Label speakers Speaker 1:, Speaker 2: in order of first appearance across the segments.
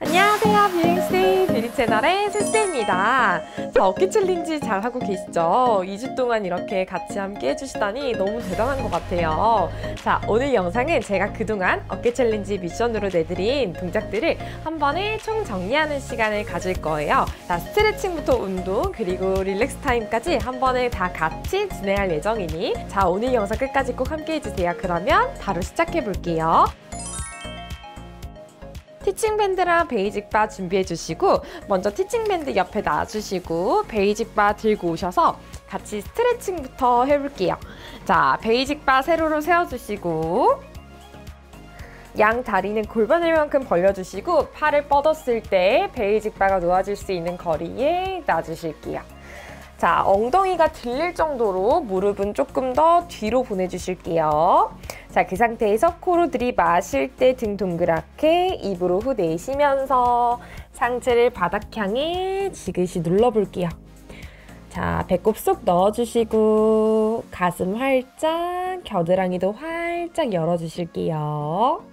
Speaker 1: 안녕하세요. 뷰잉스테이 뷰릿 채널의 세스입니다. 자 어깨 챌린지 잘 하고 계시죠? 2주 동안 이렇게 같이 함께 해주시다니 너무 대단한 것 같아요. 자 오늘 영상은 제가 그동안 어깨 챌린지 미션으로 내드린 동작들을 한 번에 총 정리하는 시간을 가질 거예요. 자 스트레칭부터 운동 그리고 relax time까지 한 번에 다 같이 진행할 예정이니 자 오늘 영상 끝까지 꼭 함께 해주세요. 그러면 바로 시작해 볼게요 teaching band랑 basic bar 준비해 주시고 먼저 teaching band 옆에 놔주시고 basic bar 들고 오셔서 같이 스트레칭부터 해볼게요. 자, basic bar 세로로 세워주시고 양 다리는 골반 너비만큼 벌려주시고 팔을 뻗었을 때 basic bar가 놓아질 수 있는 거리에 놔주실게요. 자, 엉덩이가 들릴 정도로 무릎은 조금 더 뒤로 보내주실게요. 자, 그 상태에서 코로 들이마실 때 등 동그랗게 입으로 후 내쉬면서 상체를 바닥 향해 지그시 눌러볼게요. 자, 배꼽 쏙 넣어주시고 가슴 활짝, 겨드랑이도 활짝 열어주실게요.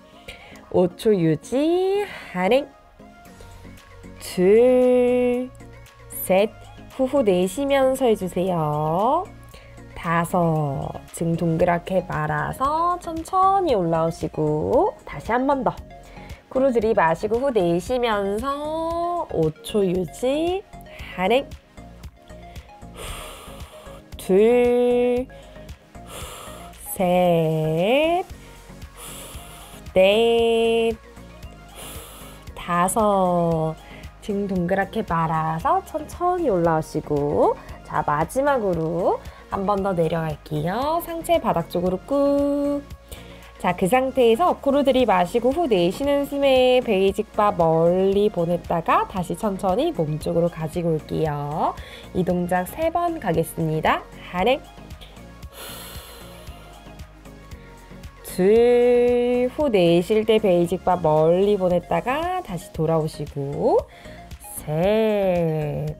Speaker 1: 5초 유지, 하나, 둘, 셋, 후후 내쉬면서 해주세요. 다섯, 등 동그랗게 말아서 천천히 올라오시고 다시 한 번 더. 코로 들이마시고 후 내쉬면서 5초 유지. 하나, 둘, 셋, 넷, 다섯. 등 동그랗게 말아서 천천히 올라오시고 자 마지막으로 한 번 더 내려갈게요. 상체 바닥 쪽으로 꾹. 자, 그 상태에서 코로 들이마시고 후 내쉬는 숨에 베이직바 멀리 보냈다가 다시 천천히 몸쪽으로 가지고 올게요. 이 동작 세 번 가겠습니다. 하나, 둘, 후 내쉴 때 베이직바 멀리 보냈다가 다시 돌아오시고 셋.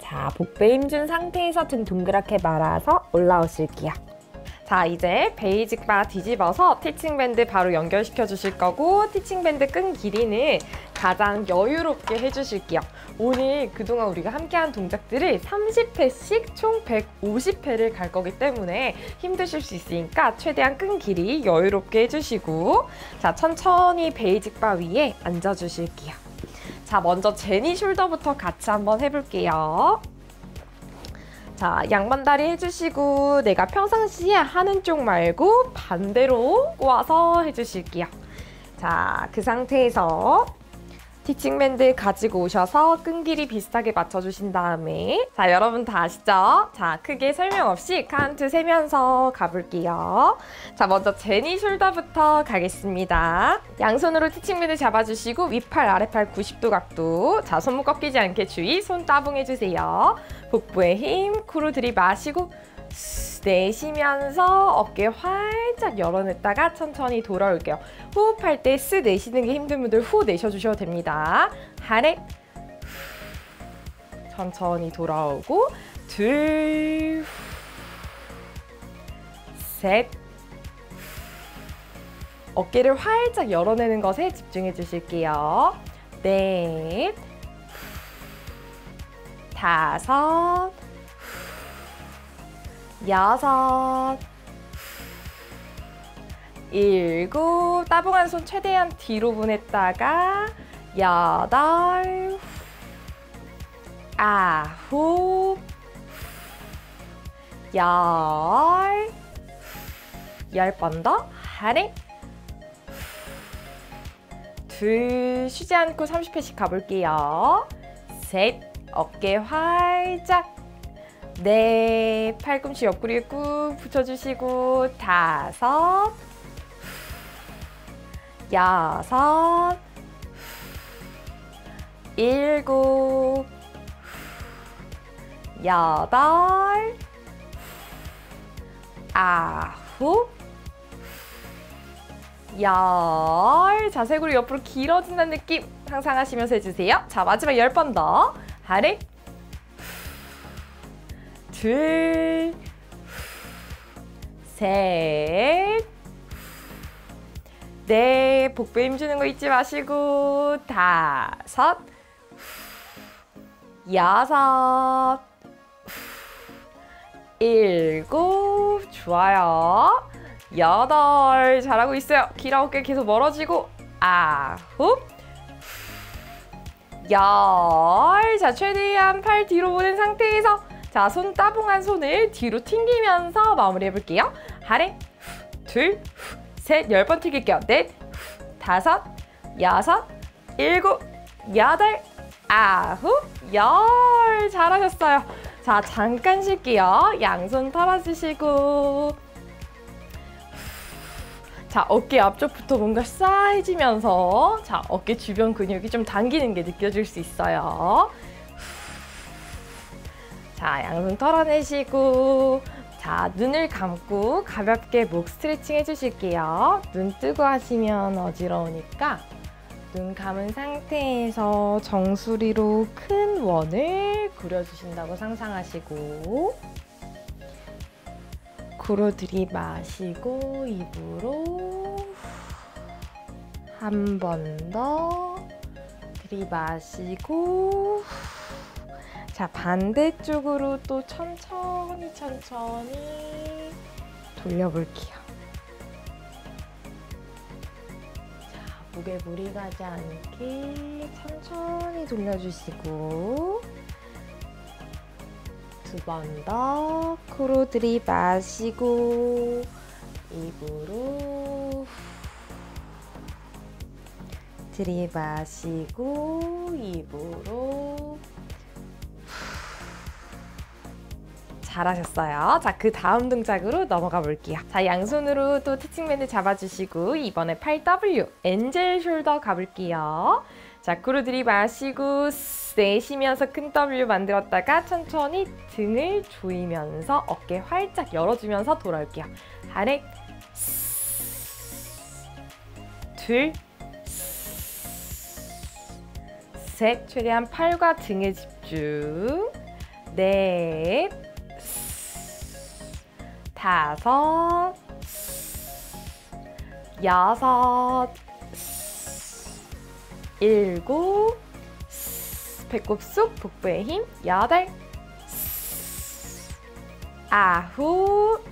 Speaker 1: 자, 복부 힘준 상태에서 등 동그랗게 말아서 올라오실게요. 자, 이제 basic bar 뒤집어서 teaching band 바로 연결시켜 주실 거고 teaching band 끈 길이는 가장 여유롭게 해주실게요. 오늘 그동안 우리가 함께한 동작들을 30회씩 총 150회를 갈 거기 때문에 힘드실 수 있으니까 최대한 끈 길이 여유롭게 해주시고 자, 천천히 basic bar 위에 앉아주실게요. 자, 먼저 제니 shoulder부터 같이 한번 해볼게요. 자, 양반다리 해주시고 내가 평상시에 하는 쪽 말고 반대로 꼬아서 해주실게요. 자, 그 상태에서 teaching band 가지고 오셔서 끈 길이 비슷하게 맞춰주신 다음에 자 여러분 다 아시죠? 자 크게 설명 없이 카운트 세면서 가볼게요. 자 먼저 제니 숄더부터 가겠습니다. 양손으로 티칭밴드 잡아주시고 윗팔 아래팔 90도 각도 자 손목 꺾이지 않게 주의 손 따봉해주세요. 복부에 힘 코로 들이마시고 내쉬면서 어깨 활짝 열어냈다가 천천히 돌아올게요. 호흡할 때 쓰 내쉬는 게 힘든 분들 후 내셔주셔도 됩니다. 하나 천천히 돌아오고 둘 셋, 어깨를 활짝 열어내는 것에 집중해 주실게요. 넷, 다섯, 여섯, 일곱, 따봉한 손 최대한 뒤로 보냈다가 여덟, 아홉, 열, 열 번 더, 하나, 둘, 쉬지 않고 30회씩 가볼게요. 셋, 어깨 활짝 네, 팔꿈치 옆구리에 꾹 붙여주시고 다섯, 여섯, 일곱, 여덟, 아홉, 열. 자세구리 옆으로 길어진다는 느낌 상상하시면서 해주세요. 자, 마지막 열 번 더. 하나, 둘, 셋, 네, 복부 힘주는 거 잊지 마시고 다섯, 여섯, 일곱, 좋아요. 여덟, 잘하고 있어요. 길 어깨 계속 멀어지고 아홉, 열. 자, 최대한 팔 뒤로 보낸 상태에서 자, 손 따봉한 손을 뒤로 튕기면서 마무리해 볼게요. 아래, 둘, 셋, 열 번 튕길게요. 넷, 다섯, 여섯, 일곱, 여덟, 아홉, 열. 잘하셨어요. 자, 잠깐 쉴게요. 양손 털어주시고. 자, 어깨 앞쪽부터 뭔가 싸해지면서 자, 어깨 주변 근육이 좀 당기는 게 느껴질 수 있어요. 자, 양손 털어내시고 자, 눈을 감고 가볍게 목 스트레칭 해주실게요. 눈 뜨고 하시면 어지러우니까 눈 감은 상태에서 정수리로 큰 원을 그려주신다고 상상하시고 코로 들이마시고 입으로 한 번 더 들이마시고 자, 반대쪽으로 또 천천히 천천히 돌려볼게요. 자, 목에 무리 가지 않게 천천히 돌려주시고 두 번 더 코로 들이마시고 입으로 들이마시고 입으로 잘하셨어요. 자, 그 다음 동작으로 넘어가 볼게요. 자, 양손으로 또 티칭밴드 잡아주시고 이번에 팔 W, 엔젤 숄더 가볼게요. 자, 코로 들이마시고 내쉬면서 큰 W 만들었다가 천천히 등을 조이면서 어깨 활짝 열어주면서 돌아올게요. 아래 둘 셋, 최대한 팔과 등에 집중 넷 다섯, 여섯, 일곱, 배꼽 쑥 복부에 힘, 여덟, 아홉,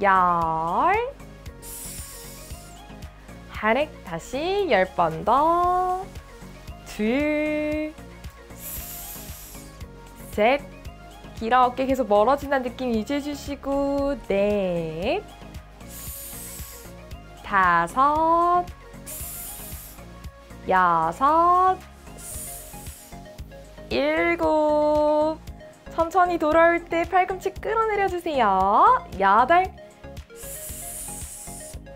Speaker 1: 열, 하렉 다시 열 번 더, 둘, 셋, 길어 어깨 계속 멀어진다는 느낌 유지해주시고 넷 다섯. 여섯. 일곱. 천천히 돌아올 때 팔꿈치 끌어내려 주세요. 여덟.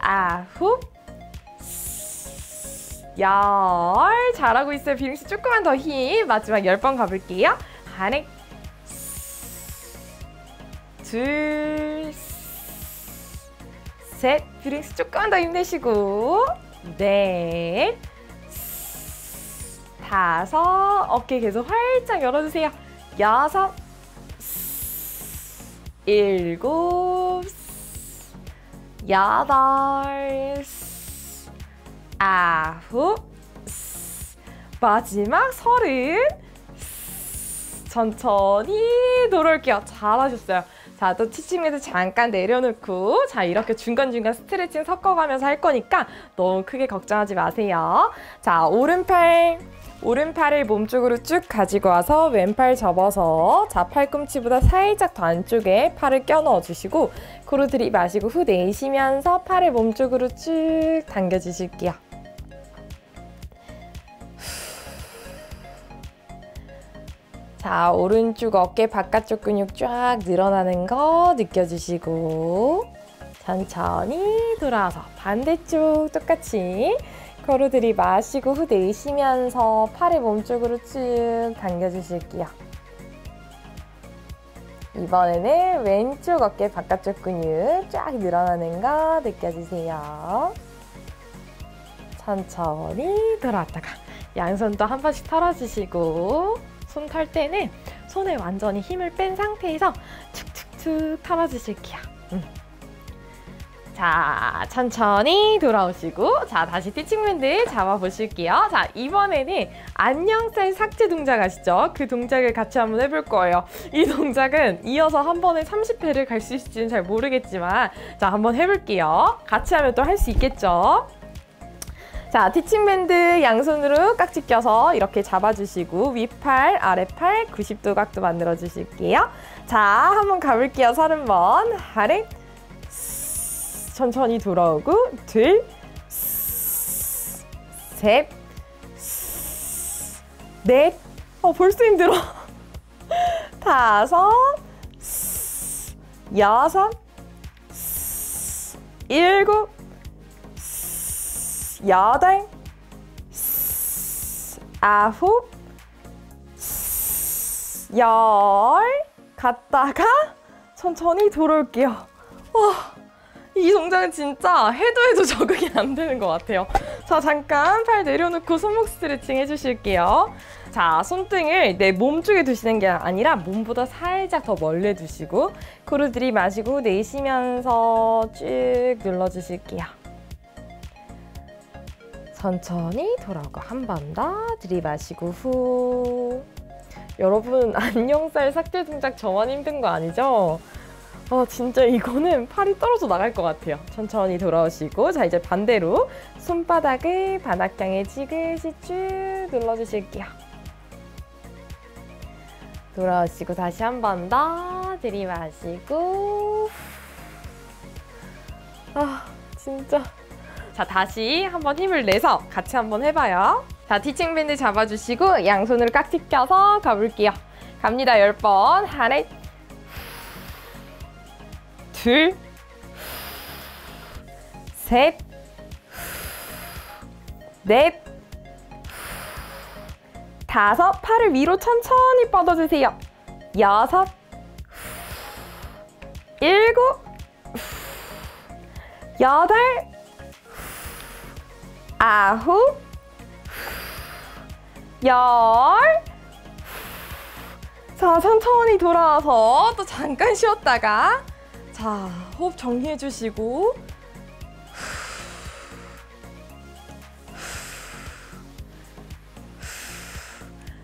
Speaker 1: 아홉. 열. 잘하고 있어요. 비링씨 조금만 더 힘. 마지막 열 번 가볼게요. 하나 둘, 셋. 브링스 조금만 더 힘내시고. 넷. 다섯. 어깨 계속 활짝 열어주세요. 여섯. 일곱. 여덟. 아홉. 마지막 서른. 천천히 돌아올게요. 잘하셨어요. 자, 또 티칭에서 잠깐 내려놓고 자, 이렇게 중간중간 스트레칭 섞어가면서 할 거니까 너무 크게 걱정하지 마세요. 자, 오른팔 오른팔을 몸쪽으로 쭉 가지고 와서 왼팔 접어서 자 팔꿈치보다 살짝 더 안쪽에 팔을 껴 넣어 주시고 코로 들이마시고 후 내쉬면서 팔을 몸쪽으로 쭉 당겨 주실게요. 자, 오른쪽 어깨 바깥쪽 근육 쫙 늘어나는 거 느껴주시고 천천히 돌아서 반대쪽 똑같이 걸어 들이마시고 후 내쉬면서 팔을 몸쪽으로 쭉 당겨주실게요. 이번에는 왼쪽 어깨 바깥쪽 근육 쫙 늘어나는 거 느껴주세요. 천천히 돌아왔다가 양손 또한 번씩 털어주시고 손털 때는 손에 완전히 힘을 뺀 상태에서 툭툭툭 털어주실게요. 음. 자, 천천히 돌아오시고, 자, 다시 티칭밴드 잡아보실게요. 자, 이번에는 안녕살 삭제 동작 아시죠? 그 동작을 같이 한번 해볼 거예요. 이 동작은 이어서 한 번에 30회를 갈 수 있을지는 잘 모르겠지만, 자, 한번 해볼게요. 같이 하면 또 할 수 있겠죠? 자, 티칭밴드 양손으로 깍지 껴서 이렇게 잡아주시고 위팔, 아래팔 90도 각도 만들어 주실게요. 자, 한번 가볼게요. 30번. 아래 천천히 돌아오고 둘, 셋, 넷. 어, 벌써 힘들어. 다섯, 여섯, 일곱, 여덟, 아홉, 열 갔다가 천천히 돌아올게요. 와, 이 동작은 진짜 해도 해도 적응이 안 되는 것 같아요. 자, 잠깐 팔 내려놓고 손목 스트레칭 해주실게요. 자, 손등을 내 몸 쪽에 두시는 게 아니라 몸보다 살짝 더 멀리 두시고 코를 들이마시고 내쉬면서 쭉 눌러주실게요. 천천히 돌아오고 한 번 더 들이마시고 후 여러분 안녕살 삭제 동작 저만 힘든 거 아니죠? 아 진짜 이거는 팔이 떨어져 나갈 것 같아요. 천천히 돌아오시고 자 이제 반대로 손바닥을 바닥향에 지그시 쭉 눌러주실게요. 돌아오시고 다시 한 번 더 들이마시고 아 진짜 자 다시 한번 힘을 내서 같이 한번 해봐요. 자 티칭밴드 잡아주시고 양손으로 깍지 껴서 가볼게요. 갑니다 10번 하나 둘, 셋, 넷, 다섯, 팔을 위로 천천히 뻗어주세요. 여섯, 일곱, 여덟, 아홉, 열. 자, 천천히 돌아와서 또 잠깐 쉬었다가 자, 호흡 정리해 주시고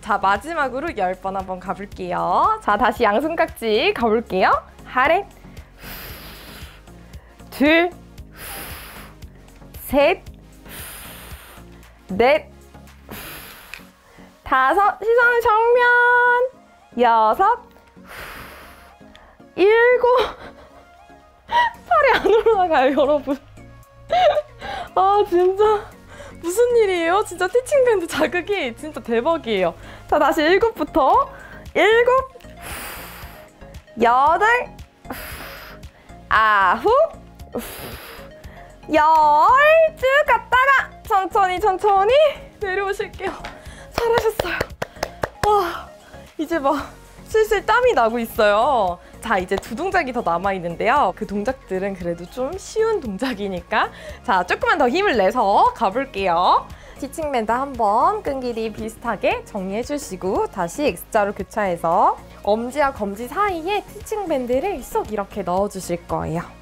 Speaker 1: 자, 마지막으로 10번 한번 가볼게요. 자, 다시 양손깍지 가볼게요. 아래 둘 셋, 넷, 다섯, 시선 정면, 여섯, 일곱, 팔이 안 올라가요, 여러분. 아, 진짜. 무슨 일이에요? 진짜 티칭밴드 자극이 진짜 대박이에요. 자, 다시 일곱부터. 일곱, 여덟, 아홉, 열. 쭉 갔다가 천천히, 천천히 내려오실게요. 잘하셨어요. 와, 이제 막 슬슬 땀이 나고 있어요. 자, 이제 두 동작이 더 남아있는데요. 그 동작들은 그래도 좀 쉬운 동작이니까 자, 조금만 더 힘을 내서 가볼게요. 티칭밴드 한번 끈 길이 비슷하게 정리해 주시고 다시 X자로 교차해서 엄지와 검지 사이에 티칭밴드를 쏙 이렇게 넣어 주실 거예요.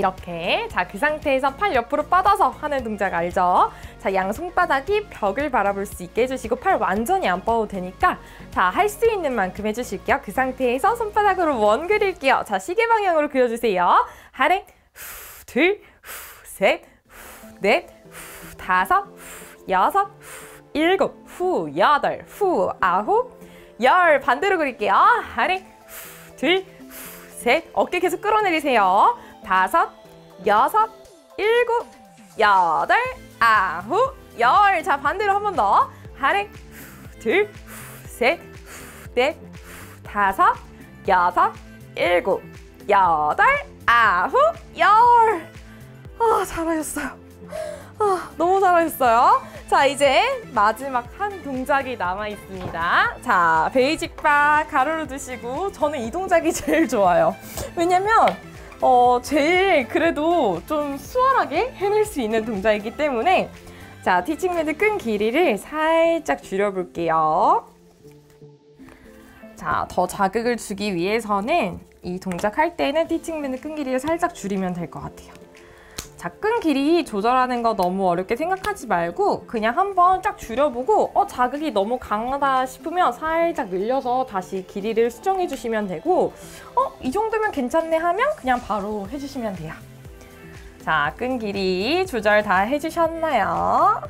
Speaker 1: 이렇게 자 그 상태에서 팔 옆으로 뻗어서 하는 동작 알죠? 자 양 손바닥이 벽을 바라볼 수 있게 해주시고 팔 완전히 안 뻗어도 되니까 자 할 수 있는 만큼 해주실게요. 그 상태에서 손바닥으로 원 그릴게요. 자 시계 방향으로 그려주세요. 하나, 후, 둘, 후, 셋, 후, 넷, 후, 다섯, 후, 여섯, 후, 일곱, 후, 여덟, 후, 아홉, 열 반대로 그릴게요. 하나, 후, 둘, 후, 셋 어깨 계속 끌어내리세요. 다섯, 여섯, 일곱, 여덟, 아홉, 열. 자, 반대로 한 번 더. 하나, 둘, 셋, 넷, 다섯, 여섯, 일곱, 여덟, 아홉, 열. 아, 잘하셨어요. 아, 너무 잘하셨어요. 자, 이제 마지막 한 동작이 남아 있습니다. 자, basic bar 가로로 두시고 저는 이 동작이 제일 좋아요. 왜냐면 어, 제일 그래도 좀 수월하게 해낼 수 있는 동작이기 때문에 자, teaching band 끈 길이를 살짝 줄여볼게요. 자, 더 자극을 주기 위해서는 이 동작 할 때는 티칭밴드 끈 길이를 살짝 줄이면 될 것 같아요. 자, 끈 길이 조절하는 거 너무 어렵게 생각하지 말고 그냥 한번 쫙 줄여보고 어 자극이 너무 강하다 싶으면 살짝 늘려서 다시 길이를 수정해 주시면 되고 어 이 정도면 괜찮네 하면 그냥 바로 해주시면 돼요. 자, 끈 길이 조절 다 해주셨나요?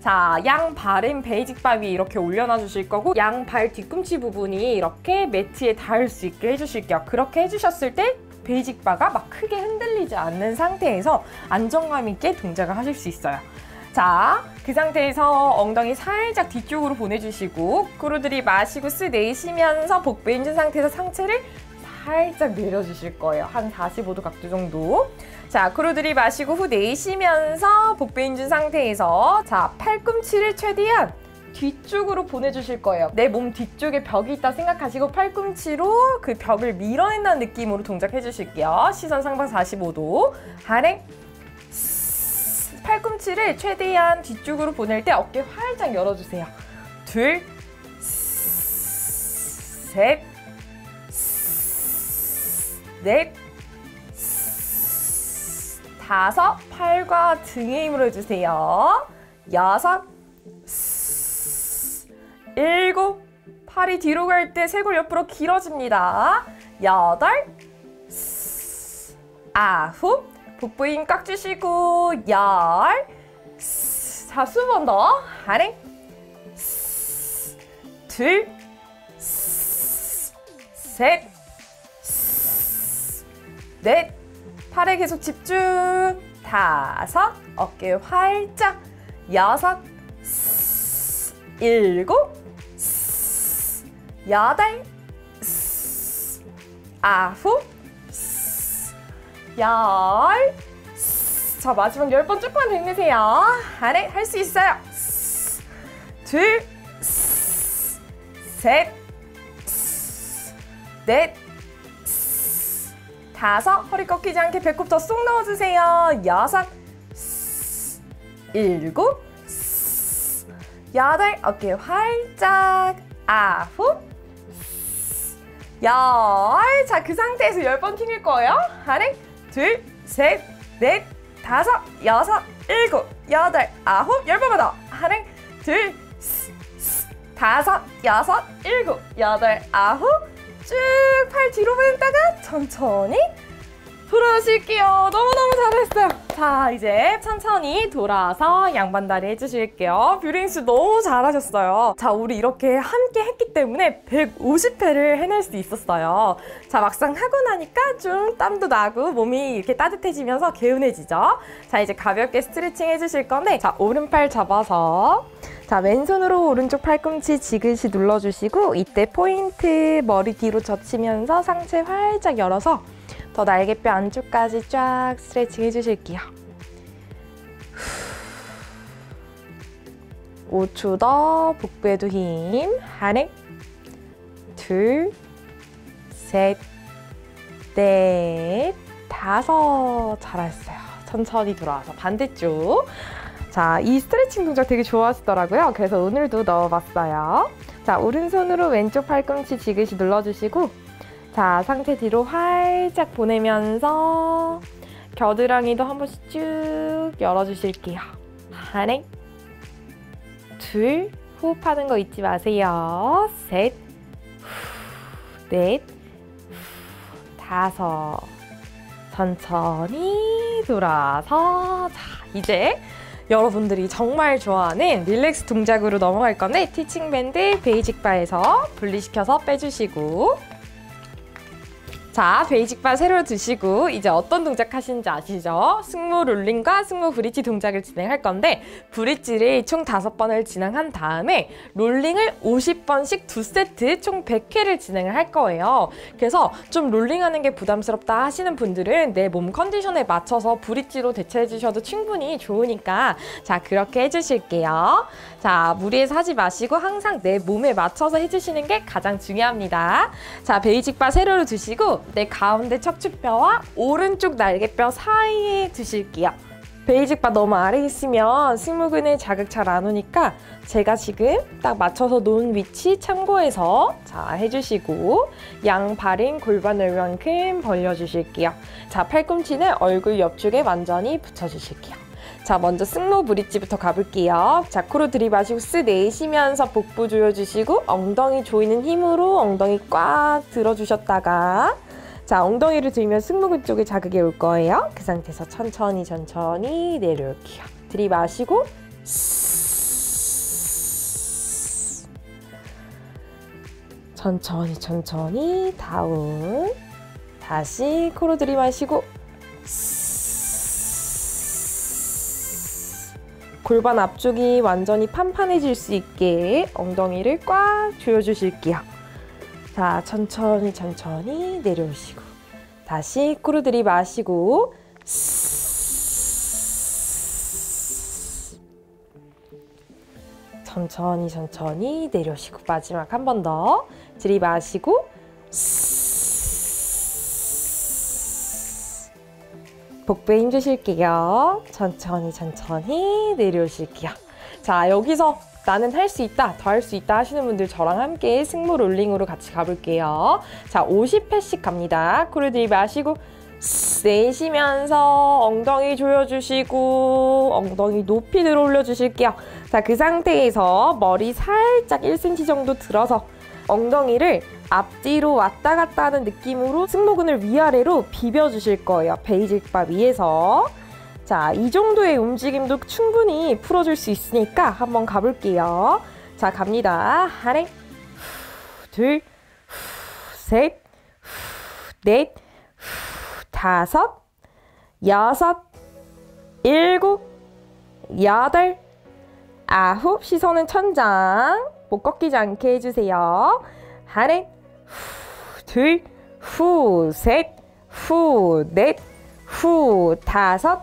Speaker 1: 자, 양 발은 basic bar 위에 이렇게 올려놔 주실 거고 양 발 뒤꿈치 부분이 이렇게 매트에 닿을 수 있게 해주실게요. 그렇게 해주셨을 때 basic bar가 막 크게 흔들리지 않는 상태에서 안정감 있게 동작을 하실 수 있어요. 자, 그 상태에서 엉덩이 살짝 뒤쪽으로 보내주시고 코로 들이 마시고 쓱 내쉬면서 복부 힘준 상태에서 상체를 살짝 내려주실 거예요. 한 45도 각도 정도. 자, 코로 들이 마시고 후 내쉬면서 복부 힘준 상태에서 자, 팔꿈치를 최대한 뒤쪽으로 보내주실 거예요. 내 몸 뒤쪽에 벽이 있다 생각하시고 팔꿈치로 그 벽을 밀어낸다는 느낌으로 동작해 주실게요. 시선 상방 45도. 아래 팔꿈치를 최대한 뒤쪽으로 보낼 때 어깨 활짝 열어주세요. 둘, 셋, 넷, 다섯, 팔과 등에 힘을 해주세요. 여섯, 일곱, 팔이 뒤로 갈 때 쇄골 옆으로 길어집니다. 여덟, 아홉, 복부 힘꽉 주시고 열, 자, 수번 더. 아래, 둘, 셋, 넷, 팔에 계속 집중. 다섯, 어깨 활짝. 여섯, 일곱, 여덟, 아홉, 열. 자, 마지막 열번더 힘내세요. 아래 할 수 있어요. 둘, 셋, 넷, 다섯, 허리 꺾이지 않게 배꼽 더 쏙 넣어주세요. 여섯, 일곱, 여덟, 어깨 활짝, 아홉, 열. 자, 그 상태에서 열번 튕길 거예요. 아래, 둘, 셋, 넷, 다섯, 여섯, 일곱, 여덟, 아홉, 열 번만 더. 아래, 둘, 다섯, 여섯, 일곱, 여덟, 아홉, 쭉 팔 뒤로 보냈다가 천천히 돌아오실게요. 너무너무 잘했어요. 자, 이제 천천히 돌아서 양반다리 해주실게요. 뷰링스 너무 잘하셨어요. 자, 우리 이렇게 함께 했기 때문에 150회를 해낼 수 있었어요. 자, 막상 하고 나니까 좀 땀도 나고 몸이 이렇게 따뜻해지면서 개운해지죠? 자, 이제 가볍게 스트레칭 해주실 건데 자, 오른팔 잡아서 자, 왼손으로 오른쪽 팔꿈치 지그시 눌러주시고 이때 포인트 머리 뒤로 젖히면서 상체 활짝 열어서 더 날개뼈 안쪽까지 쫙 스트레칭 해주실게요. 5초 더 복부에도 힘. 하나, 둘, 셋, 넷, 다섯. 잘했어요. 천천히 돌아와서 반대쪽. 자, 이 스트레칭 동작 되게 좋아하시더라고요. 그래서 오늘도 넣어봤어요. 자, 오른손으로 왼쪽 팔꿈치 지그시 눌러주시고 자, 상체 뒤로 활짝 보내면서 겨드랑이도 한 번씩 쭉 열어주실게요. 하나, 둘, 호흡하는 거 잊지 마세요. 셋, 넷, 다섯. 천천히 돌아서 자, 이제 여러분들이 정말 좋아하는 relax 동작으로 넘어갈 건데 teaching band basic bar에서 분리시켜서 빼주시고 자, basic bar 세로 두시고 이제 어떤 동작 하시는지 아시죠? 승모 롤링과 승모 브릿지 동작을 진행할 건데 브릿지를 총 다섯 번을 진행한 다음에 롤링을 50번씩 두 세트 총 100회를 진행을 할 거예요. 그래서 좀 롤링하는 게 부담스럽다 하시는 분들은 내 몸 컨디션에 맞춰서 브릿지로 대체해 주셔도 충분히 좋으니까 자, 그렇게 해주실게요. 자, 무리해서 하지 마시고 항상 내 몸에 맞춰서 해주시는 게 가장 중요합니다. 자, basic bar 세로로 두시고 내 가운데 척추뼈와 오른쪽 날개뼈 사이에 두실게요. basic bar 너무 아래 있으면 승모근에 자극 잘 안 오니까 제가 지금 딱 맞춰서 놓은 위치 참고해서 자 해주시고 양발은 골반 너비만큼 벌려주실게요. 자 팔꿈치는 얼굴 옆쪽에 완전히 붙여주실게요. 자 먼저 승모 브릿지부터 가볼게요. 자 코로 들이마시고 쓰 내쉬면서 복부 조여주시고 엉덩이 조이는 힘으로 엉덩이 꽉 들어주셨다가 자, 엉덩이를 들면 승모근 쪽에 자극이 올 거예요. 그 상태에서 천천히 천천히 내려올게요. 들이마시고 천천히 천천히 다운 다시 코로 들이마시고 골반 앞쪽이 완전히 판판해질 수 있게 엉덩이를 꽉 조여주실게요. 자, 천천히 천천히 내려오시고. 다시 코로 들이마시고. 천천히 천천히 내려오시고. 마지막 한 번 더 들이마시고 복부에 힘주실게요. 천천히 천천히 내려오실게요. 자 여기서 나는 할 수 있다, 더 할 수 있다 하시는 분들 저랑 함께 승모 롤링으로 같이 가볼게요. 자, 50회씩 갑니다. 코를 들이마시고 내쉬면서 엉덩이 조여주시고 엉덩이 높이 들어 올려주실게요. 자, 그 상태에서 머리 살짝 1cm 정도 들어서 엉덩이를 앞뒤로 왔다 갔다 하는 느낌으로 승모근을 위아래로 비벼주실 거예요. 베이직바 위에서. 자, 이 정도의 움직임도 충분히 풀어줄 수 있으니까 한번 가볼게요. 자, 갑니다. 하나, 둘, 셋, 넷, 다섯, 여섯, 일곱, 여덟, 아홉. 시선은 천장. 목 꺾이지 않게 해주세요. 하나, 둘, 후, 셋, 후, 넷, 후, 다섯,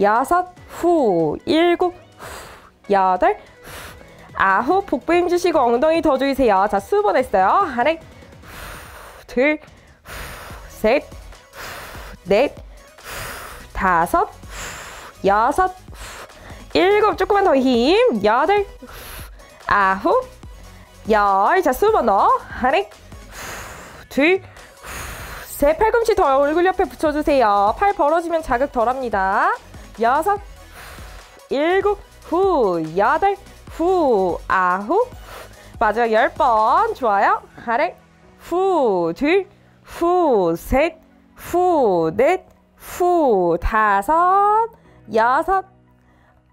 Speaker 1: 여섯, 후, 일곱, 후, 여덟, 후, 아홉. 복부 힘 주시고 엉덩이 더 조이세요. 자, 수번 했어요. 하나, 둘, 셋, 넷, 다섯, 여섯, 일곱. 조금만 더 힘. 여덟, 아홉, 열. 자, 수번 더. 하나, 둘, 셋. 팔꿈치 더 얼굴 옆에 붙여주세요. 팔 벌어지면 자극 덜합니다. 여섯, 일곱, 후, 여덟, 후, 아홉, 마지막 열 번. 좋아요. 하나, 후, 둘, 후, 셋, 후, 넷, 후, 다섯, 여섯,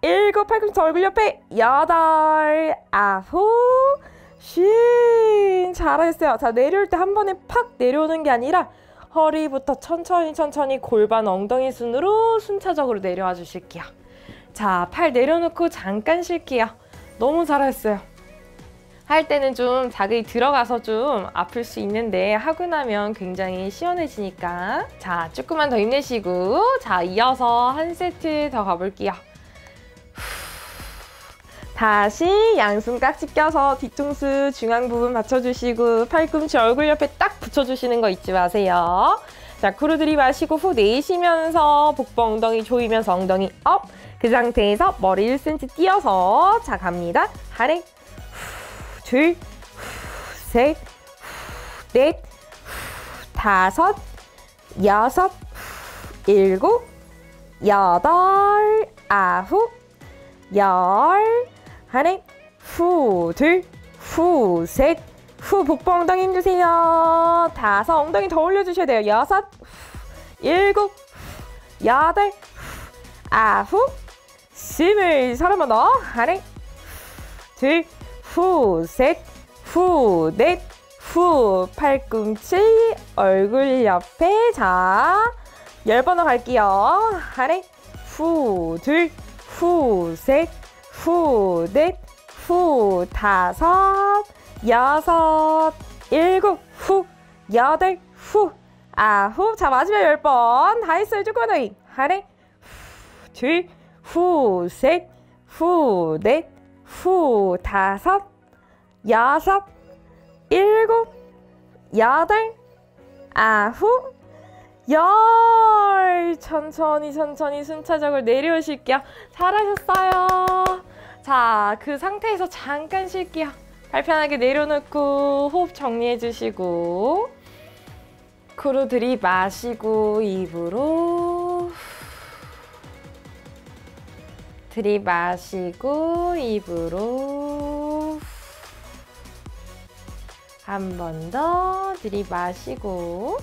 Speaker 1: 일곱, 팔꿈치 얼굴 옆에 여덟, 아홉, 쉰. 잘하셨어요. 자, 내려올 때 한 번에 팍 내려오는 게 아니라 허리부터 천천히 천천히 골반 엉덩이 순으로 순차적으로 내려와 주실게요. 자, 팔 내려놓고 잠깐 쉴게요. 너무 잘하셨어요. 할 때는 좀 자극이 들어가서 좀 아플 수 있는데 하고 나면 굉장히 시원해지니까 자 조금만 더 힘내시고 자 이어서 한 세트 더 가볼게요. 다시 양손 깍지 껴서 뒤통수 중앙 부분 받쳐주시고 팔꿈치 얼굴 옆에 딱 붙여주시는 거 잊지 마세요. 자, 코로 들이마시고 후 내쉬면서 복부 엉덩이 조이면서 엉덩이 up. 그 상태에서 머리 1cm 띄어서 자 갑니다. 하나, 둘, 셋, 넷, 다섯, 여섯, 일곱, 여덟, 아홉, 열. 하나, 후, 둘, 후, 셋, 후, 복부 엉덩이 힘주세요. 다섯, 엉덩이 더 올려주셔야 돼요. 여섯, 일곱, 여덟, 아홉, 스물, 서른 번 더. 하나, 둘, 후, 셋, 후, 넷, 후, 팔꿈치, 얼굴 옆에. 자, 열번더 갈게요. 하나, 후, 둘, 후, 셋, 후, 넷, 후, 다섯, 여섯, 일곱, 후, 여덟, 후, 아홉. 자, 마지막 열 번. 다 했어요. 조금 더. 하나, 둘, 후, 셋, 후, 넷, 후, 다섯, 여섯, 일곱, 여덟, 아홉, 열 천천히 천천히 순차적으로 내려오실게요. 잘하셨어요. 자, 그 상태에서 잠깐 쉴게요. 발 편하게 내려놓고 호흡 정리해 주시고 코로 들이마시고 입으로 들이마시고 입으로 한 번 더 들이마시고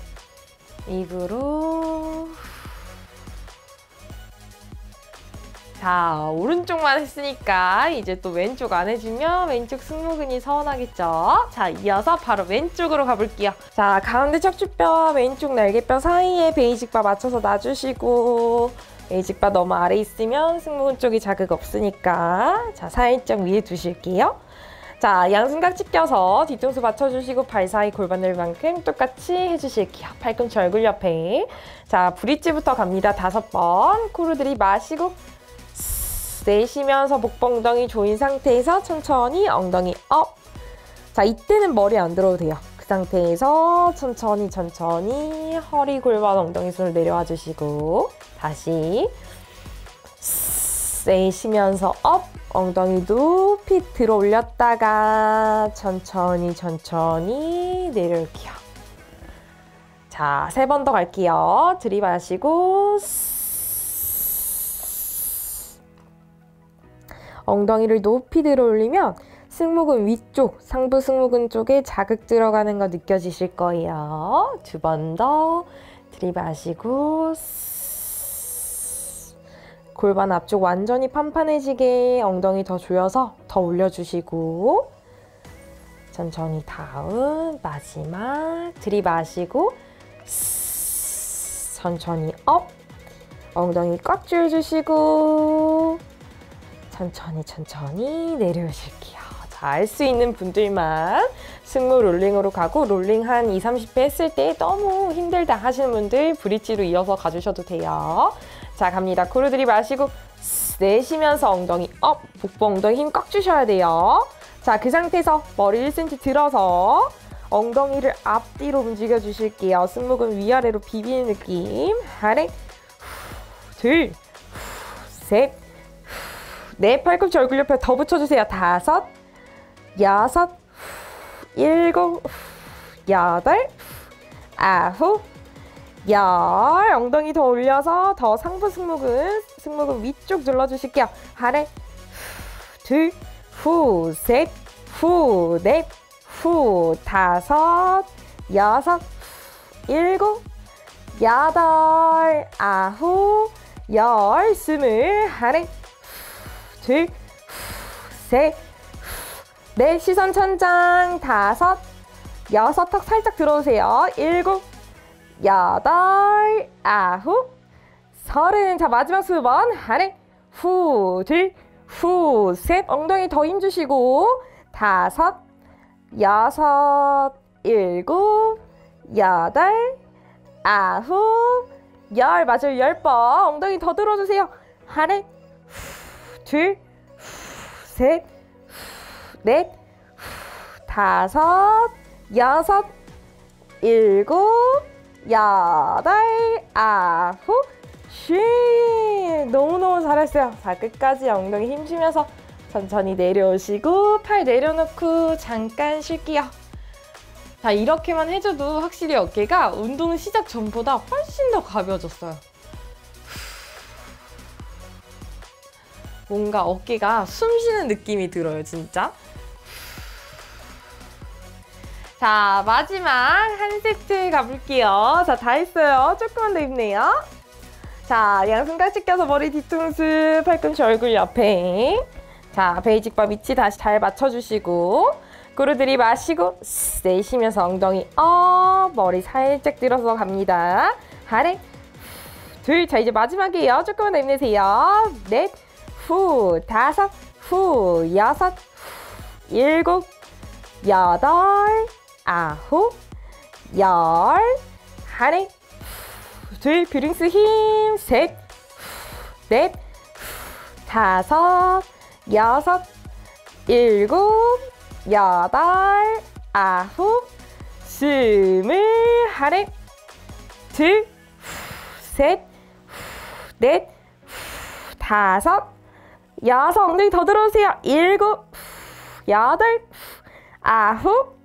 Speaker 1: 입으로 자 오른쪽만 했으니까 이제 또 왼쪽 안 해주면 왼쪽 승모근이 서운하겠죠 자 이어서 바로 왼쪽으로 가볼게요 자 가운데 척추뼈 왼쪽 날개뼈 사이에 베이직바 맞춰서 놔주시고 베이직바 너무 아래 있으면 승모근 쪽이 자극 없으니까 자 살짝 위에 두실게요 자, 양손깍지 껴서 뒤통수 받쳐주시고 발 사이 골반 너비만큼 똑같이 해주실게요. 팔꿈치 얼굴 옆에. 자, 브릿지부터 갑니다. 다섯 번. 코로 들이 마시고 내쉬면서 복부 엉덩이 조인 상태에서 천천히 엉덩이 up. 자, 이때는 머리 안 들어도 돼요. 그 상태에서 천천히 천천히 허리 골반 엉덩이 순으로 내려와 주시고 다시 내쉬면서 up. 엉덩이 높이 들어 올렸다가 천천히 천천히 내려올게요. 자, 세 번 더 갈게요. 들이마시고 엉덩이를 높이 들어 올리면 승모근 위쪽, 상부 승모근 쪽에 자극 들어가는 거 느껴지실 거예요. 두 번 더 들이마시고 골반 앞쪽 완전히 판판해지게 엉덩이 더 조여서 더 올려주시고 천천히 다음 마지막 들이마시고 천천히 up 엉덩이 꽉 조여주시고 천천히 천천히 내려오실게요. 자, 할 수 있는 분들만 승모 롤링으로 가고 롤링 한 2, 30회 했을 때 너무 힘들다 하시는 분들 bridge로 이어서 가주셔도 돼요. 자 갑니다. 코로 들이마시고 내쉬면서 엉덩이 up 복부 엉덩이 힘 꽉 주셔야 돼요. 자 그 상태에서 머리 1cm 들어서 엉덩이를 앞뒤로 움직여 주실게요. 승모근 위아래로 비비는 느낌. 아래 둘, 셋, 넷 팔꿈치 얼굴 옆에 더 붙여주세요. 다섯, 여섯, 일곱, 여덟, 아홉, 열. 엉덩이 더 올려서 더 상부 승모근 승모근 위쪽 눌러주실게요. 아래 둘 후 셋 후 넷 후 다섯 여섯 일곱 여덟 아홉 열. 스물. 아래 둘셋넷 시선 천장 다섯 여섯 턱 살짝 들어오세요 일곱 여덟, 아홉, 서른. 자, 마지막 수 번. 아래. 후, 둘, 후, 셋. 엉덩이 더 힘주시고. 다섯, 여섯, 일곱, 여덟, 아홉, 열. 맞아요. 열 번. 엉덩이 더 들어주세요. 아래. 둘, 셋, 넷, 다섯, 여섯, 일곱, 여덟, 아홉, 쉰. 너무너무 잘했어요. 자, 끝까지 엉덩이 힘주면서 천천히 내려오시고 팔 내려놓고 잠깐 쉴게요. 자, 이렇게만 해줘도 확실히 어깨가 운동 시작 전보다 훨씬 더 가벼워졌어요. 뭔가 어깨가 숨 쉬는 느낌이 들어요, 진짜. 자, 마지막 한 세트 가볼게요. 자, 다 했어요. 조금만 더 입네요. 자, 양손깍지 껴서 머리 뒤통수, 팔꿈치 얼굴 옆에. 자, 베이직바 위치 다시 잘 맞춰주시고 코로 들이마시고 내쉬면서 엉덩이 어 머리 살짝 들어서 갑니다. 아래 둘, 자 이제 마지막이에요. 조금만 더 힘내세요. 넷, 후, 다섯, 후, 여섯, 후, 일곱, 여덟, 아홉, 열, 하나, 둘, 뷰링스 힘, 셋, 넷, 다섯, 여섯, 일곱, 여덟, 아홉, 스물, 하나, 둘, 셋, 후, 넷, 후, 다섯, 여섯, 엉덩이 더 들어오세요. 일곱, 후, 여덟, 후, 아홉,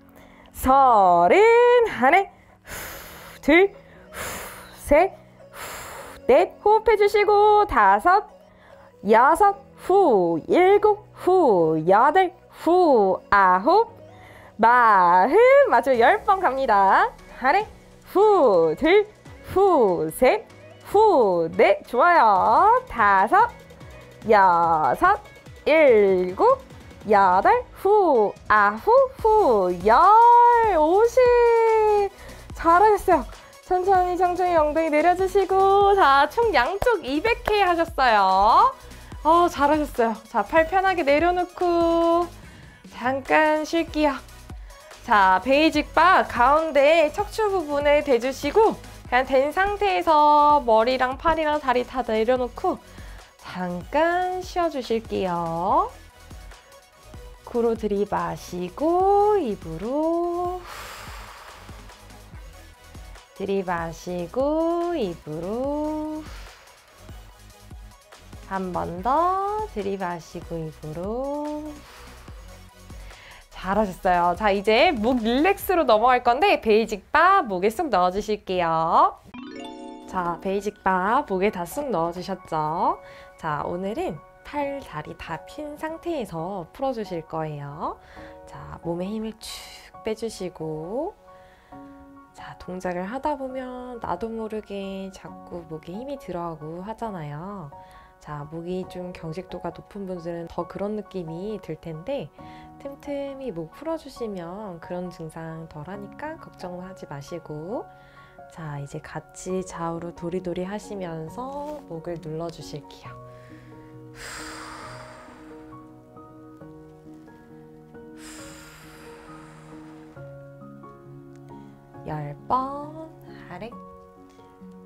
Speaker 1: 서른, 하나, 후, 둘, 후, 셋, 후, 넷, 호흡해 주시고, 다섯, 여섯, 후, 일곱, 후, 여덟, 후, 아홉, 마흔, 마지막 열번 갑니다. 하나, 후, 둘, 후, 셋, 후, 넷, 좋아요. 다섯, 여섯, 일곱, 여덟, 후, 아홉, 후, 열, 오십. 잘하셨어요. 천천히 천천히 엉덩이 내려주시고 자, 총 양쪽 200회 하셨어요. 어, 잘하셨어요. 자, 팔 편하게 내려놓고 잠깐 쉴게요. 자, 베이직 바 가운데 척추 부분을 대주시고 그냥 된 상태에서 머리랑 팔이랑 다리 다 내려놓고 잠깐 쉬어주실게요. 코로 들이마시고 입으로 들이마시고 입으로 한 번 더 들이마시고 입으로 잘하셨어요. 자, 이제 목 relax로 넘어갈 건데 basic bar 목에 쏙 넣어주실게요. 자, basic bar 목에 다 쏙 넣어주셨죠? 자, 오늘은 팔, 다리 다 핀 상태에서 풀어주실 거예요. 자, 몸에 힘을 축 빼주시고 자, 동작을 하다 보면 나도 모르게 자꾸 목에 힘이 들어가고 하잖아요. 자, 목이 좀 경직도가 높은 분들은 더 그런 느낌이 들 텐데 틈틈이 목 풀어주시면 그런 증상 덜 하니까 걱정하지 마시고 자, 이제 같이 좌우로 도리도리 하시면서 목을 눌러 주실게요. 열번 아래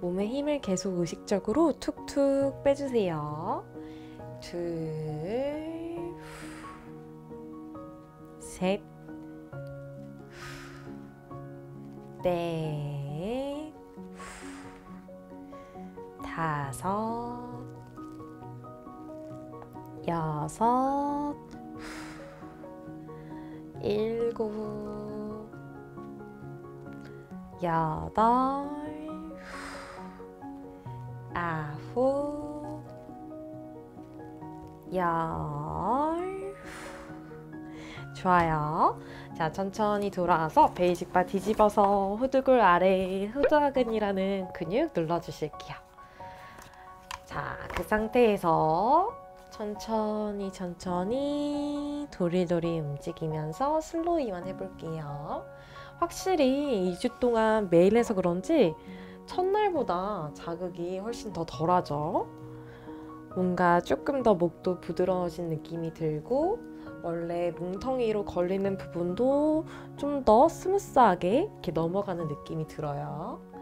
Speaker 1: 몸에 힘을 계속 의식적으로 툭툭 빼주세요. 둘, 셋, 넷, 다섯, 여섯, 일곱, 여덟, 아홉, 열. 좋아요. 자, 천천히 돌아와서 베이직 바 뒤집어서 후두골 아래 후두하근이라는 근육 눌러주실게요. 자, 그 상태에서 천천히 천천히 도리도리 움직이면서 슬로이만 해볼게요. 확실히 2주 동안 매일 해서 그런지 첫날보다 자극이 훨씬 더 덜하죠. 뭔가 조금 더 목도 부드러워진 느낌이 들고 원래 뭉텅이로 걸리는 부분도 좀 더 smooth하게 이렇게 넘어가는 느낌이 들어요.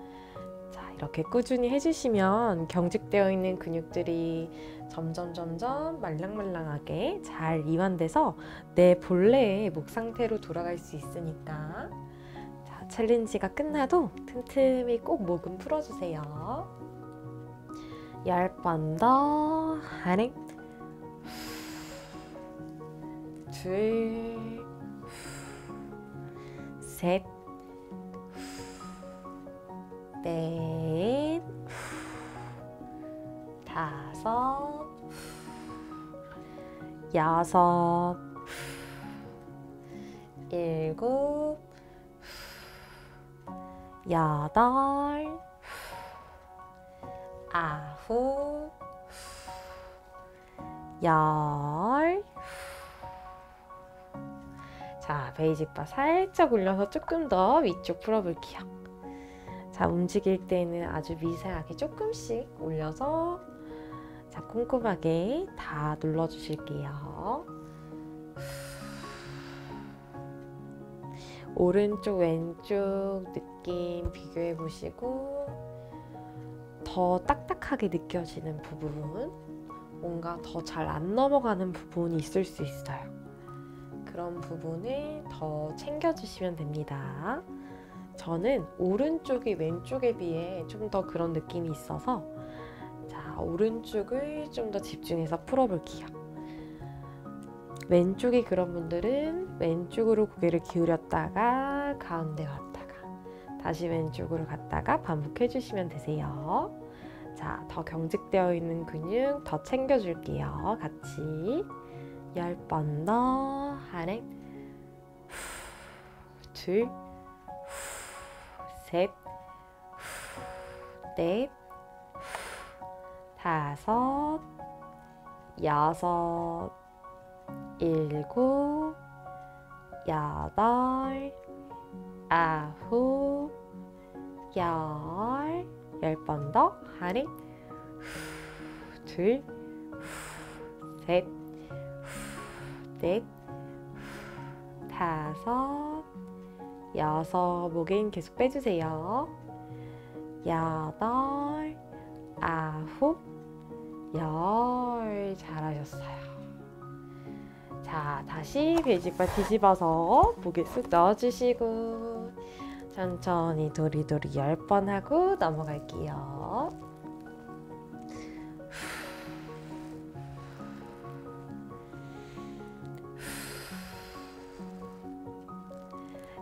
Speaker 1: 자, 이렇게 꾸준히 해주시면 경직되어 있는 근육들이 점점 점점 말랑말랑하게 잘 이완돼서 내 본래의 목 상태로 돌아갈 수 있으니까. 자, 챌린지가 끝나도 틈틈이 꼭 목은 풀어주세요. 열 번더 하나 둘 셋, 넷, 다섯, 여섯, 일곱, 여덟, 아홉, 열. 자, 베이직바 살짝 올려서 조금 더 위쪽 풀어볼게요. 자, 움직일 때는 아주 미세하게 조금씩 올려서 자, 꼼꼼하게 다 눌러주실게요. 오른쪽, 왼쪽 느낌 비교해 보시고 더 딱딱하게 느껴지는 부분, 뭔가 더 잘 안 넘어가는 부분이 있을 수 있어요. 그런 부분을 더 챙겨주시면 됩니다. 저는 오른쪽이 왼쪽에 비해 좀 더 그런 느낌이 있어서 자, 오른쪽을 좀 더 집중해서 풀어볼게요. 왼쪽이 그런 분들은 왼쪽으로 고개를 기울였다가 가운데 갔다가 다시 왼쪽으로 갔다가 반복해 주시면 되세요. 자, 더 경직되어 있는 근육 더 챙겨줄게요. 같이. 10번 더. 하나, 둘, 셋, 넷, 다섯, 여섯, 일곱, 여덟, 아홉, 열, 열 번 더. 하나, 둘, 셋, 넷, 다섯, 여섯, 힘 계속 빼주세요. 여덟, 아홉, 열. 잘하셨어요. 자, 다시 베이직바 뒤집어서 목에 쑥 넣어주시고 천천히 도리도리 10번 하고 넘어갈게요.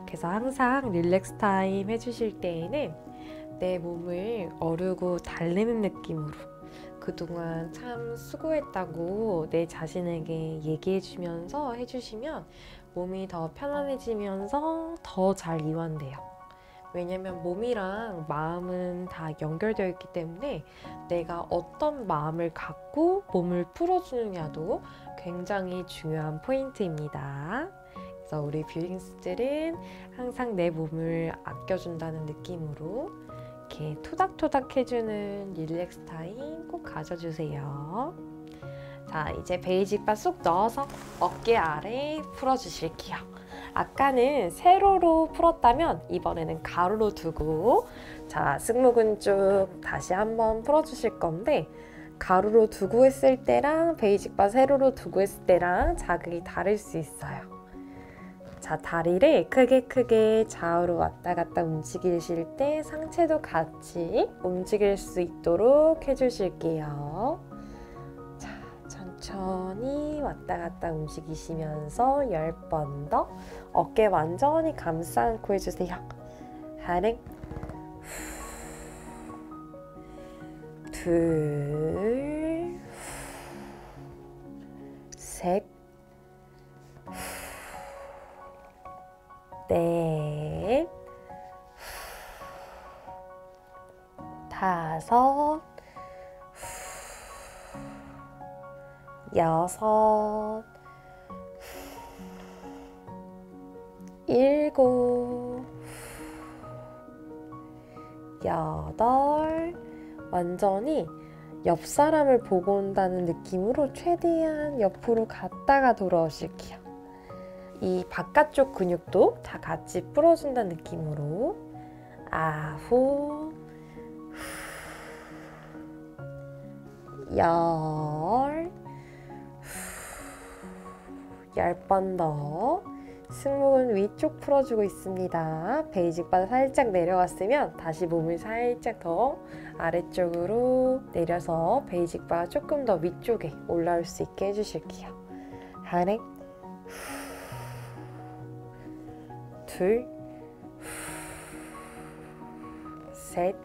Speaker 1: 그래서 항상 릴렉스 타임 해주실 때에는 내 몸을 어르고 달래는 느낌으로 그동안 참 수고했다고 내 자신에게 얘기해 주면서 해주시면 몸이 더 편안해지면서 더 잘 이완돼요. 왜냐면 몸이랑 마음은 다 연결되어 있기 때문에 내가 어떤 마음을 갖고 몸을 풀어주느냐도 굉장히 중요한 포인트입니다. 그래서 우리 뷰링스들은 항상 내 몸을 아껴준다는 느낌으로 이렇게 토닥토닥 해주는 relax time 꼭 가져주세요. 자, 이제 베이직바 쏙 넣어서 어깨 아래 풀어주실게요. 아까는 세로로 풀었다면 이번에는 가로로 두고 자, 승모근 쪽 다시 한번 풀어주실 건데 가로로 두고 했을 때랑 베이직바 세로로 두고 했을 때랑 자극이 다를 수 있어요. 자, 다리를 크게 크게 좌우로 왔다 갔다 움직이실 때 상체도 같이 움직일 수 있도록 해주실게요. 자, 천천히 왔다 갔다 움직이시면서 10번 더 어깨 완전히 감싸 안고 해주세요. 하나, 둘, 셋, 여섯, 일곱, 여덟, 완전히 옆 사람을 보고 온다는 느낌으로 최대한 옆으로 갔다가 돌아오실게요. 이 바깥쪽 근육도 다 같이 풀어준다는 느낌으로. 아홉, 여 10번 더 승모근 위쪽 풀어주고 있습니다. 베이직바 살짝 내려왔으면 다시 몸을 살짝 더 아래쪽으로 내려서 베이직바 조금 더 위쪽에 올라올 수 있게 해주실게요. 하나 둘 셋,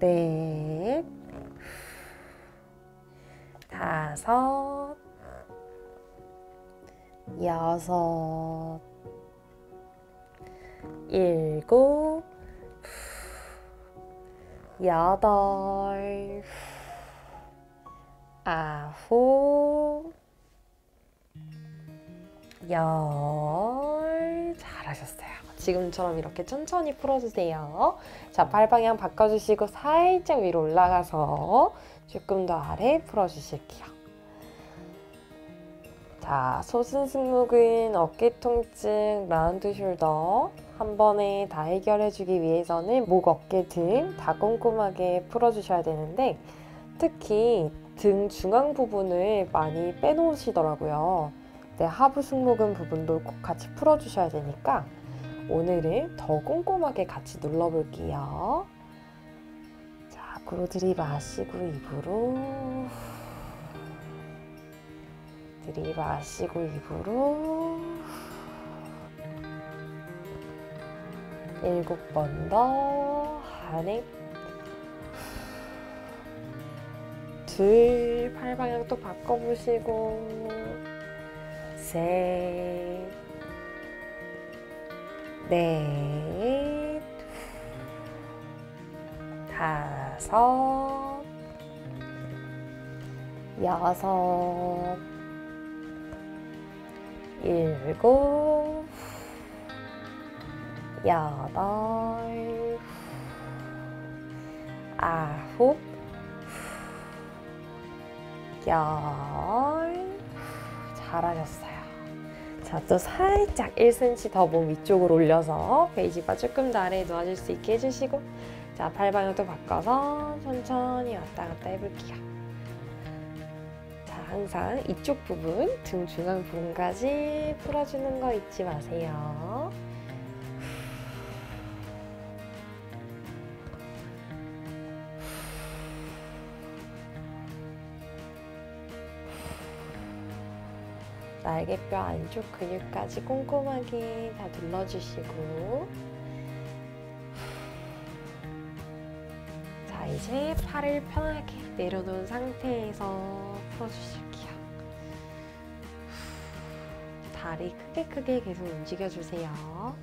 Speaker 1: 넷, 다섯, 여섯, 일곱, 여덟, 아홉, 열. 잘하셨어요. 지금처럼 이렇게 천천히 풀어주세요. 자, 발 방향 바꿔주시고 살짝 위로 올라가서 조금 더 아래 풀어주실게요. 자, 소승승목은 어깨 통증, 라운드 숄더 한 번에 다 해결해주기 위해서는 목, 어깨 등 다 꼼꼼하게 풀어주셔야 되는데 특히 등 중앙 부분을 많이 빼놓으시더라고요. 네, 하부 승모근 부분도 꼭 같이 풀어주셔야 되니까 오늘은 더 꼼꼼하게 같이 눌러볼게요. 자, 앞으로 들이마시고 입으로 들이마시고 입으로 일곱 번 더 한입 둘 팔 방향 또 바꿔보시고 셋 넷, 다섯, 여섯, 일곱, 여덟, 아홉, 열. 잘하셨어요. 자, 또 살짝 1cm 더 몸 위쪽으로 올려서 베이지바 조금 더 아래에 놓아줄 수 있게 해주시고 자, 발 방향 또 바꿔서 천천히 왔다 갔다 해볼게요. 자, 항상 이쪽 부분, 등 중앙 부분까지 풀어주는 거 잊지 마세요. 날개뼈 안쪽 근육까지 꼼꼼하게 다 눌러주시고 자 이제 팔을 편하게 내려놓은 상태에서 풀어주실게 다리 크게 크게 계속 움직여주세요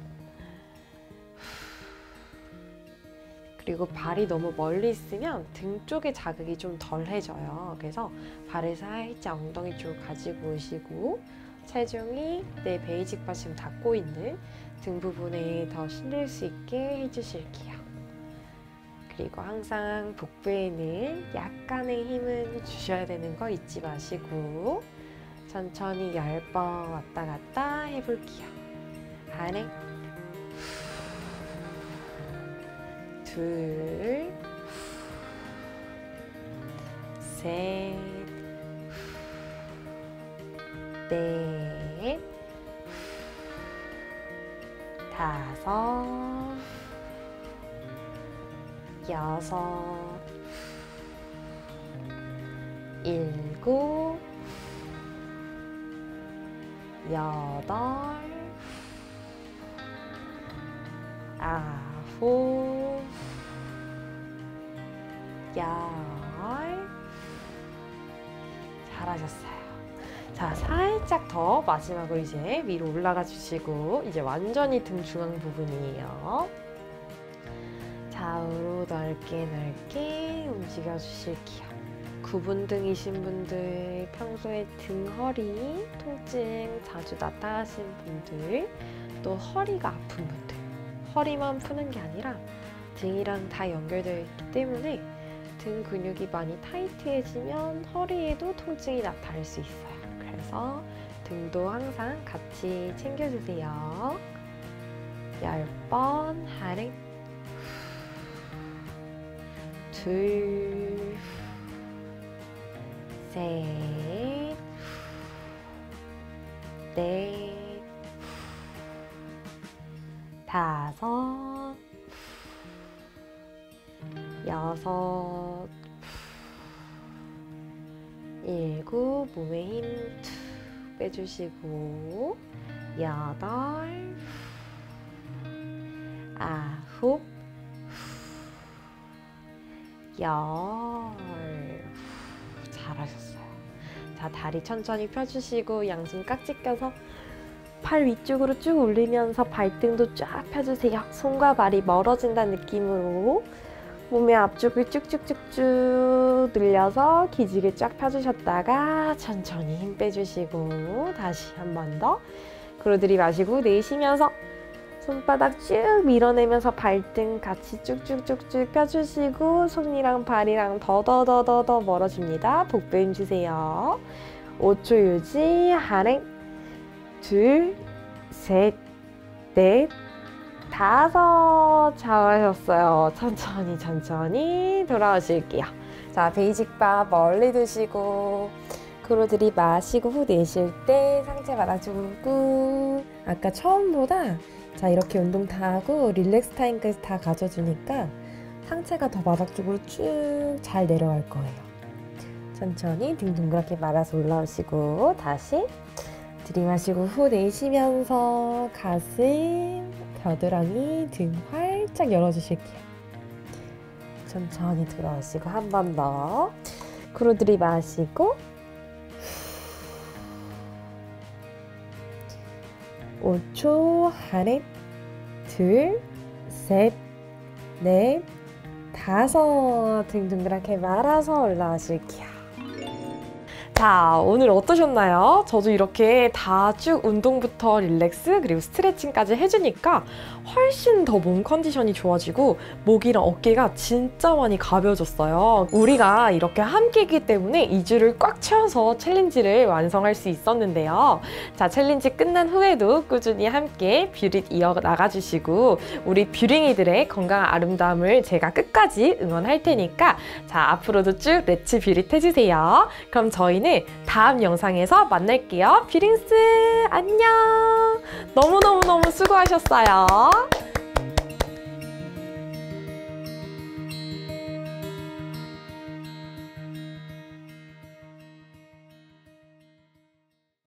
Speaker 1: 그리고 발이 너무 멀리 있으면 등 쪽에 자극이 좀 덜해져요. 그래서 발을 살짝 엉덩이 쪽 가지고 오시고 체중이 내 베이직 바 지금 닿고 있는 등 부분에 더 실릴 수 있게 해주실게요. 그리고 항상 복부에는 약간의 힘을 주셔야 되는 거 잊지 마시고 천천히 10번 왔다 갔다 해볼게요. 아래. 둘, 셋, 넷, 다섯, 여섯, 일곱, 여덟, 아홉, 열. 잘하셨어요. 자, 살짝 더 마지막으로 이제 위로 올라가 주시고 이제 완전히 등 중앙 부분이에요. 좌우로 넓게 넓게 움직여 주실게요. 구분등이신 분들, 평소에 등, 허리 통증 자주 나타나신 분들, 또 허리가 아픈 분들, 허리만 푸는 게 아니라 등이랑 다 연결되어 있기 때문에 등 근육이 많이 타이트해지면 허리에도 통증이 나타날 수 있어요. 그래서 등도 항상 같이 챙겨주세요. 10번 하랭 둘 셋, 넷, 다섯, 여섯, 일곱, 몸에 힘툭 빼주시고, 여덟, 아홉, 열. 자, 다리 천천히 펴주시고, 양심 깍지 껴서 팔 위쪽으로 쭉 올리면서 발등도 쫙 펴주세요. 손과 발이 멀어진다는 느낌으로 몸의 앞쪽을 쭉쭉쭉쭉 늘려서 기지개 쫙 펴주셨다가 천천히 힘 빼주시고 다시 한 번 더. 그로 들이 마시고 내쉬면서 손바닥 쭉 밀어내면서 발등 같이 쭉쭉쭉쭉 펴주시고 손이랑 발이랑 더더더더더 멀어집니다. 복부 힘 주세요. 5초 유지, 하나, 둘, 셋, 넷, 다섯 잘하셨어요. 천천히 천천히 돌아오실게요. 자 basic bar 멀리 드시고 코로 들이마시고 후 내쉴 때 상체 받아주고 아까 처음보다 자 이렇게 운동 다 하고 relax time까지 다 가져주니까 상체가 더 바닥 쪽으로 쭉 잘 내려갈 거예요. 천천히 등 동그랗게 말아서 올라오시고 다시 들이마시고 후 내쉬면서 가슴, 겨드랑이, 등 활짝 열어주실게요. 천천히 들어오시고 한 번 더. 코로 들이마시고 5초 하나, 둘, 셋, 넷, 다섯 등 동그랗게 말아서 올라오실게요. 자, 오늘 어떠셨나요? 저도 이렇게 다 쭉 운동부터 relax 그리고 스트레칭까지 해주니까 훨씬 더 몸 컨디션이 좋아지고 목이랑 어깨가 진짜 많이 가벼워졌어요. 우리가 이렇게 함께이기 때문에 2주를 꽉 채워서 challenge를 완성할 수 있었는데요. 자, challenge 끝난 후에도 꾸준히 함께 뷰릿 이어나가주시고 우리 뷰링이들의 건강한 아름다움을 제가 끝까지 응원할 테니까 자, 앞으로도 쭉 let's 뷰릿 해주세요. 그럼 저희는 다음 영상에서 만날게요. 뷰링스 안녕! 너무너무너무 수고하셨어 주세요.